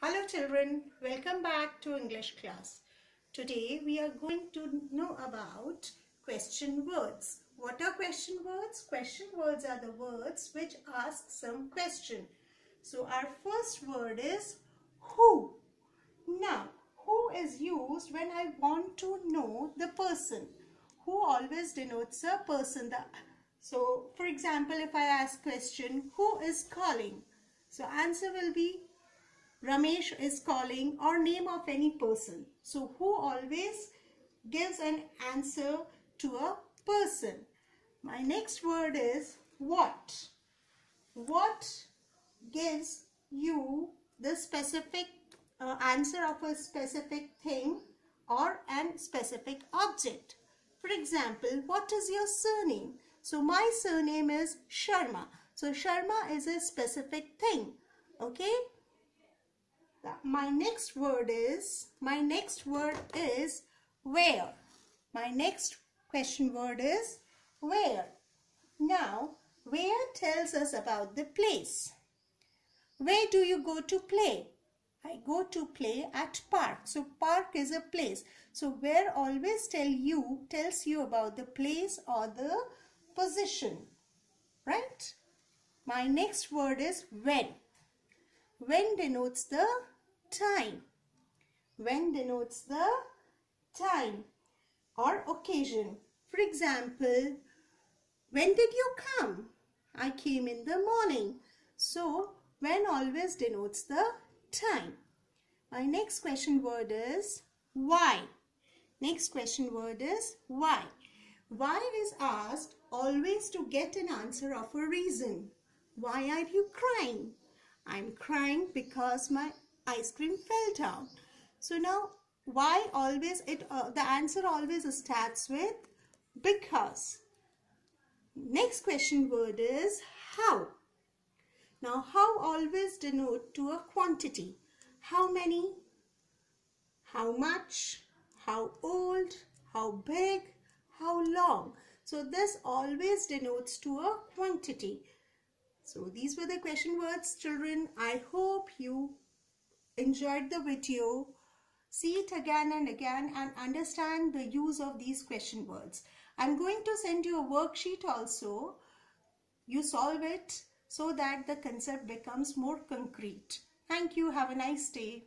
Hello children, welcome back to English class. Today we are going to know about question words. What are question words? Question words are the words which ask some question. So our first word is who. Now, who is used when I want to know the person. Who always denotes a person. The, so, for example, if I ask question, who is calling? So, answer will be Ramesh is calling or name of any person. So who always gives an answer to a person. My next word is what. What gives you the specific uh, answer of a specific thing or an specific object. For example, what is your surname? So my surname is Sharma. So Sharma is a specific thing. Okay my next word is my next word is where. My next question word is where. Now where tells us about the place. Where do you go to play? I go to play at park. So park is a place. So where always tell you tells you about the place or the position. Right? My next word is when. When denotes the time. When denotes the time or occasion. For example, when did you come? I came in the morning. So, when always denotes the time. My next question word is why. Next question word is why. Why is asked always to get an answer of a reason. Why are you crying? I'm crying because my ice cream fell down. So now why always it uh, the answer always starts with because. Next question word is how. Now how always denote to a quantity. How many, how much, how old, how big, how long. So this always denotes to a quantity. So these were the question words children. I hope you enjoyed the video, see it again and again and understand the use of these question words. I'm going to send you a worksheet also. You solve it so that the concept becomes more concrete. Thank you. Have a nice day.